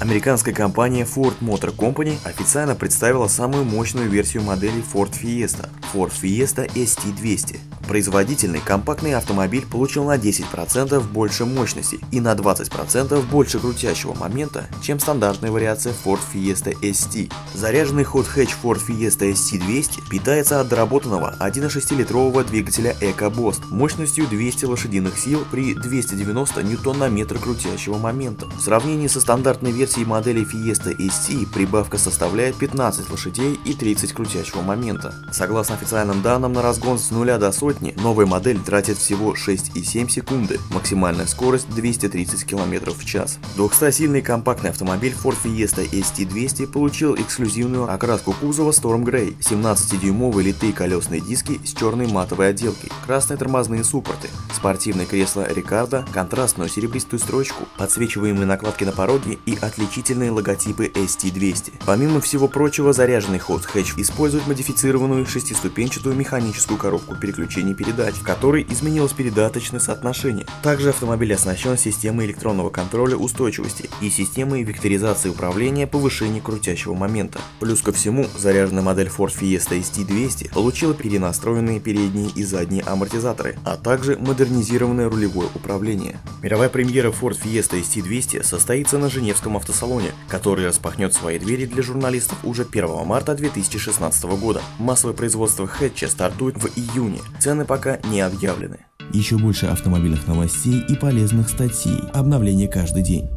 Американская компания Ford Motor Company официально представила самую мощную версию модели Ford Fiesta – Ford Fiesta ST200. Производительный компактный автомобиль получил на 10% больше мощности и на 20% больше крутящего момента, чем стандартная вариация Ford Fiesta ST. Заряженный ход хэтч Ford Fiesta ST200 питается от доработанного 1,6-литрового двигателя EcoBoost мощностью 200 лошадиных сил при 290 ньютон на метр крутящего момента. В сравнении со стандартной версией модели Fiesta ST прибавка составляет 15 лошадей и 30 крутящего момента. Согласно официальным данным, на разгон с нуля до сотни новая модель тратит всего 6,7 секунды, максимальная скорость 230 км в час. 200-сильный компактный автомобиль Ford Fiesta ST200 получил эксклюзивную окраску кузова Storm Grey, 17-дюймовые литые колесные диски с черной матовой отделкой, красные тормозные суппорты, спортивное кресло Ricardo, контрастную серебристую строчку, подсвечиваемые накладки на пороге и отличительные логотипы ST200. Помимо всего прочего, заряженный ход хэтч использует модифицированную шестиступенчатую механическую коробку переключений передач, в которой изменилось передаточное соотношение. Также автомобиль оснащен системой электронного контроля устойчивости и системой векторизации управления повышения крутящего момента. Плюс ко всему, заряженная модель Ford Fiesta ST200 получила перенастроенные передние и задние амортизаторы, а также модернизированное рулевое управление. Мировая премьера Ford Fiesta ST200 состоится на Женевском автосалоне, который распахнет свои двери для журналистов уже 1 марта 2016 года. Массовое производство хэтча стартует в июне, цены пока не объявлены. Еще больше автомобильных новостей и полезных статей. Обновления каждый день.